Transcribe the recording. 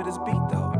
for this beat though.